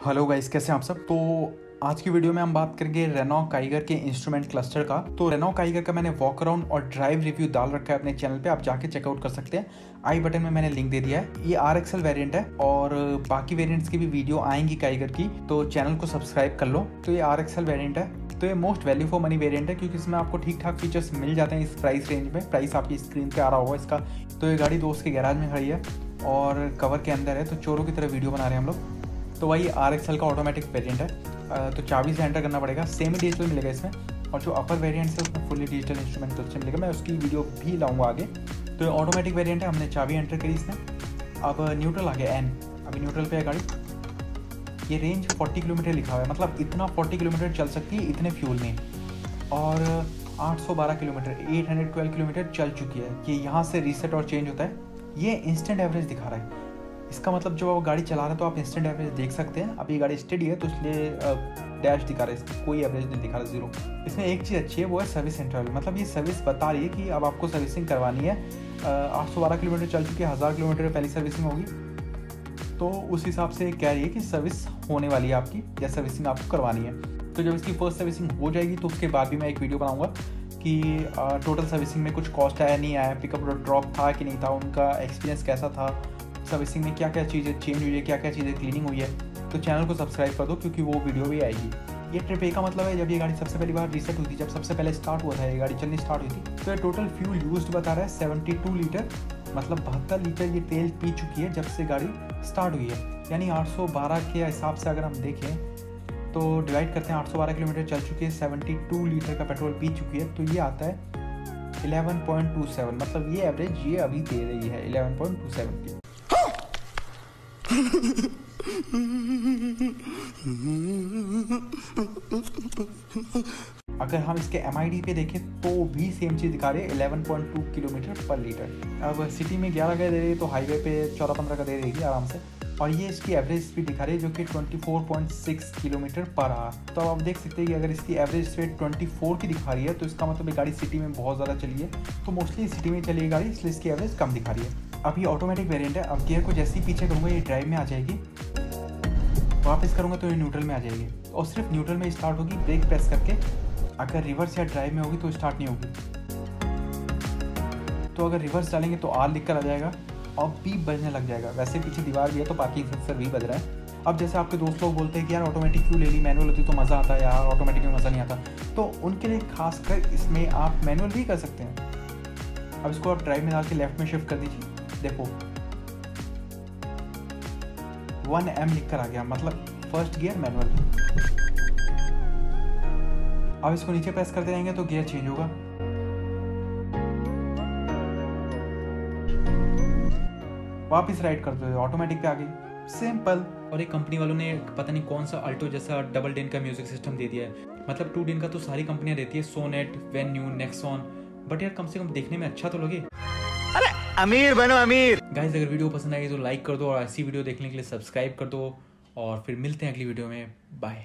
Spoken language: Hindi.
हेलो गाइस, कैसे आप सब? तो आज की वीडियो में हम बात करेंगे रेनो काइगर के इंस्ट्रूमेंट क्लस्टर का। तो रेनो काइगर का मैंने वॉक अराउंड और ड्राइव रिव्यू डाल रखा है अपने चैनल पे, आप जाके चेकआउट कर सकते हैं। आई बटन में मैंने लिंक दे दिया है। ये आर एक्सएल वेरियंट है और बाकी वेरियंट्स की भी वीडियो आएँगी काइगर की तो चैनल को सब्सक्राइब कर लो। तो ये आर एक्सएल वेरियंट है। तो ये most value for money variant है, क्योंकि इसमें आपको ठीक ठाक फीचर्स मिल जाते हैं इस प्राइस रेंज में। प्राइस आपकी स्क्रीन पे आ रहा होगा इसका। तो ये गाड़ी दोस्त के गैराज में खड़ी है और कवर के अंदर है। तो चोरों की तरह वीडियो बना रहे हैं हम लोग। तो वही आर एक्सएल का ऑटोमेटिक वेरिएंट है। तो चाबी से एंटर करना पड़ेगा। सेम डिजिटल मिलेगा इसमें। और जो अपर वेरिएंट है उसमें फुली डिजिटल इंस्ट्रूमेंट तो मिलेगा। मैं उसकी वीडियो भी लाऊँगा आगे। तो ये ऑटोमेटिक वेरिएंट है। हमने चाबी एंटर करी इसमें। अब न्यूट्रल आ गया एन अभी न्यूट्रल पे है गाड़ी। ये रेंज 40 किलोमीटर लिखा हुआ है। मतलब इतना 40 किलोमीटर चल सकती है, इतने फ्यूल में। और 812 किलोमीटर 812 किलोमीटर चल चुकी है। कि यहाँ से रीसेट और चेंज होता है। ये इंस्टेंट एवरेज दिखा रहा है। इसका मतलब आप गाड़ी चला रहे हैं तो आप इंस्टेंट एवरेज देख सकते हैं। अभी गाड़ी स्टडी है तो इसलिए डैश दिखा रहा है। कोई एवरेज नहीं दिखा रहा ज़ीरो इसमें एक चीज़ अच्छी है, वो है सर्विस इंटरवल मतलब ये सर्विस बता रही है कि अब आपको सर्विसिंग करवानी है। आठ सौ बारह किलोमीटर चल चुकी है, हज़ार किलोमीटर पहली सर्विसिंग होगी। तो उस हिसाब से कह रही है कि सर्विस होने वाली है आपकी, या सर्विसिंग आपको करवानी है। तो जब इसकी फ़र्स्ट सर्विसिंग हो जाएगी तो उसके बाद भी मैं एक वीडियो बनाऊँगा कि टोटल सर्विसिंग में कुछ कॉस्ट आया, नहीं आया पिकअप ड्रॉप था कि नहीं था, उनका एक्सपीरियंस कैसा था सर्विसिंग में क्या क्या चीज़ें चेंज हुई है क्या क्या चीज़ें क्लीनिंग हुई है तो चैनल को सब्सक्राइब कर दो, क्योंकि वो वीडियो भी आएगी। ये ट्रिप ए का मतलब है, जब ये गाड़ी सबसे पहली बार रीसेट हुई थी, जब सबसे पहले स्टार्ट हुआ था, ये गाड़ी चलनी स्टार्ट हुई थी तो ये टोटल फ्यूल यूज़ बता रहा है सेवेंटी टू लीटर मतलब बहत्तर लीटर ये तेल पी चुकी है, जब से गाड़ी स्टार्ट हुई है। यानी 812 के हिसाब से अगर हम देखें तो डिवाइड करते हैं 812 किलोमीटर चल चुकी है 72 लीटर का पेट्रोल पी चुकी है तो ये आता है 11.27 मतलब ये एवरेज ये अभी दे रही है 11.27 की। अगर हम इसके एम पे देखें तो भी सेम चीज़ दिखा रहे हैं 11.2 किलोमीटर पर लीटर। अब सिटी में 11 का दे रही है तो हाईवे पे 14 पंद्रह का दे रहेगी आराम से। और ये इसकी एवरेज स्पीड दिखा रही है, जो कि 24.6 किलोमीटर पर आ तो अब आप देख सकते हैं कि अगर इसकी एवरेज स्पीड 24 की दिखा रही है तो इसका मतलब ये गाड़ी सिटी में बहुत ज़्यादा चली है। तो मोस्टली सिटी में चली गाड़ी, इसलिए इसकी एवरेज कम दिखा रही है। अब ये ऑटोमेटिक वेरिएंट है। अब गियर को जैसे ही पीछे करूँगा, ये ड्राइव में आ जाएगी। वापस करूँगा तो ये न्यूट्रल में आ जाएगी। और सिर्फ़ न्यूट्रल में स्टार्ट होगी ब्रेक प्रेस करके। अगर रिवर्स या ड्राइव में होगी तो स्टार्ट नहीं होगी। तो अगर रिवर्स डालेंगे तो आर लिख कर आ जाएगा। और बी बजने लग जाएगा। वैसे पीछे दीवार भी है तो पार्किंग सेंसर भी बज रहा है। अब जैसे आपके दोस्त लोग बोलते हैं कि यार ऑटोमेटिक क्यों ले ली मैनुअल होती तो मज़ा आता है यार। ऑटोमेटिक में मज़ा नहीं आता। तो उनके लिए खासकर इसमें आप मैनुअल भी कर सकते हैं। अब इसको आप ड्राइव में डाल के लेफ़्ट में शिफ्ट कर दीजिए। देखो। वन एम लिख कर आ गया मतलब फ़र्स्ट गियर मैनुअल अब इसको नीचे प्रेस करते रहेंगे तो गियर चेंज होगा। वापिस राइट कर दो ऑटोमेटिक पे आ गई। सिंपल और एक कंपनी वालों ने पता नहीं कौन सा अल्टो जैसा डबल डेन का म्यूज़िक सिस्टम दे दिया है। मतलब टू डेन का तो सारी कंपनियाँ देती है सोनेट वेन्यू नेक्सॉन बट यार कम से कम देखने में अच्छा तो लगे। अमीर बनो अमीर। गाइस अगर वीडियो पसंद आई तो लाइक कर दो और ऐसी वीडियो देखने के लिए सब्सक्राइब कर दो और फिर मिलते हैं अगली वीडियो में। बाय